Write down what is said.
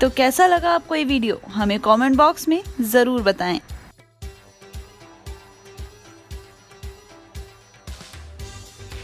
तो कैसा लगा आपको ये वीडियो? हमें कमेंट बॉक्स में ज़रूर बताएँ।